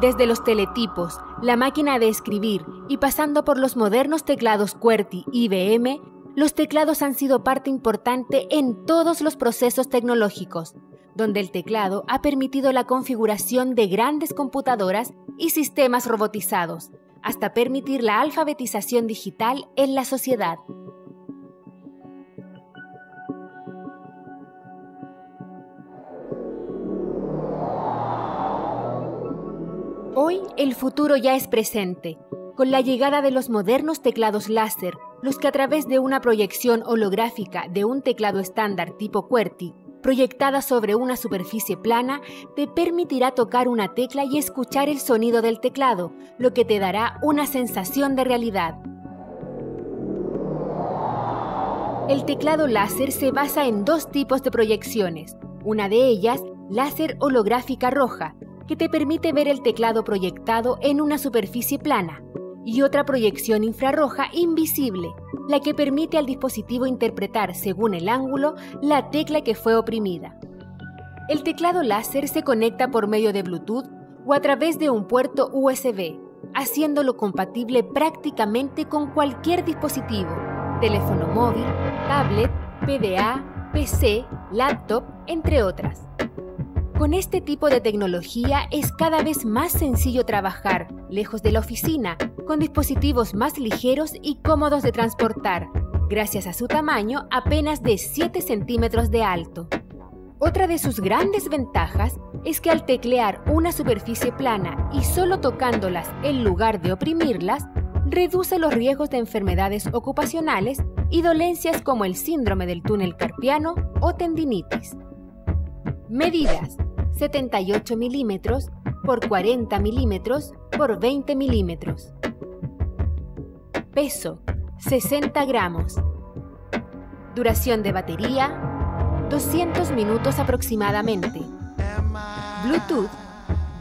Desde los teletipos, la máquina de escribir y pasando por los modernos teclados QWERTY y IBM, los teclados han sido parte importante en todos los procesos tecnológicos, donde el teclado ha permitido la configuración de grandes computadoras y sistemas robotizados, hasta permitir la alfabetización digital en la sociedad. Hoy el futuro ya es presente, con la llegada de los modernos teclados láser, los que a través de una proyección holográfica de un teclado estándar tipo QWERTY, proyectada sobre una superficie plana, te permitirá tocar una tecla y escuchar el sonido del teclado, lo que te dará una sensación de realidad. El teclado láser se basa en dos tipos de proyecciones, una de ellas láser holográfica roja, que te permite ver el teclado proyectado en una superficie plana, y otra proyección infrarroja invisible, la que permite al dispositivo interpretar según el ángulo la tecla que fue oprimida. El teclado láser se conecta por medio de Bluetooth o a través de un puerto USB, haciéndolo compatible prácticamente con cualquier dispositivo, teléfono móvil, tablet, PDA, PC, laptop, entre otras. Con este tipo de tecnología es cada vez más sencillo trabajar lejos de la oficina, con dispositivos más ligeros y cómodos de transportar, gracias a su tamaño apenas de 7 centímetros de alto. Otra de sus grandes ventajas es que al teclear una superficie plana y solo tocándolas en lugar de oprimirlas, reduce los riesgos de enfermedades ocupacionales y dolencias como el síndrome del túnel carpiano o tendinitis. Medidas 78 milímetros por 40 milímetros por 20 milímetros. Peso 60 gramos. Duración de batería 200 minutos aproximadamente. Bluetooth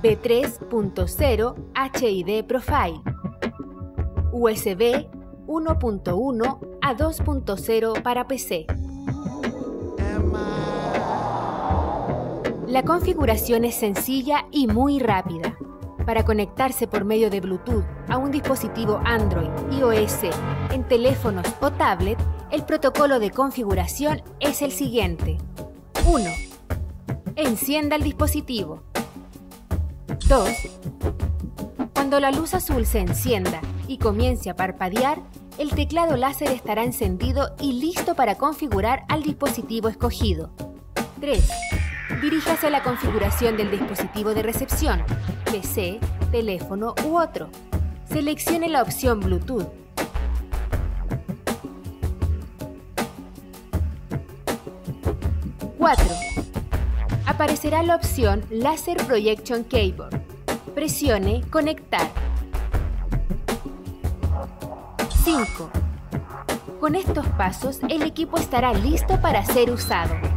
B3.0 HID Profile. USB 1.1 a 2.0 para PC. La configuración es sencilla y muy rápida. Para conectarse por medio de Bluetooth a un dispositivo Android, iOS, en teléfonos o tablet, el protocolo de configuración es el siguiente. 1. Encienda el dispositivo. 2. Cuando la luz azul se encienda y comience a parpadear, el teclado láser estará encendido y listo para configurar al dispositivo escogido. 3 diríjase a la configuración del dispositivo de recepción, PC, teléfono u otro. Seleccione la opción Bluetooth. ¡4! Aparecerá la opción Laser Projection Cable. Presione Conectar. 5. Con estos pasos, el equipo estará listo para ser usado.